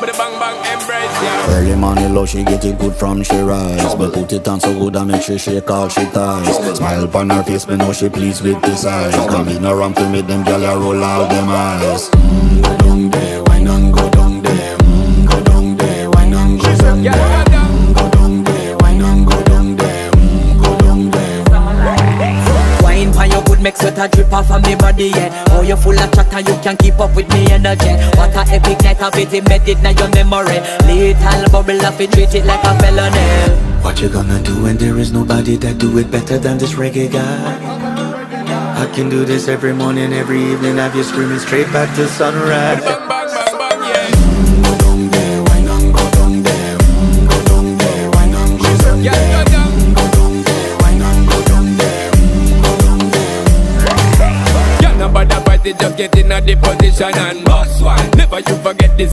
With the bang bang embrace, yeah. Early morning love, she get it good from she rise. But put it on so good and make she shake all she ties. Smile upon her face, me know she pleased with this eyes. Come in around to me, them a roll out them eyes. Mm, Good make sweat a drip off of me body, yeah Oh, you full of chatter, you can't keep up with me energy What a epic night of it embedded your memory Little bubble of it, treat it like a felony What you gonna do when there is nobody that do it better than this reggae guy? I can do this every morning, every evening, have you screaming straight back to sunrise. Party just get in a the position and boss one. Never you forget this.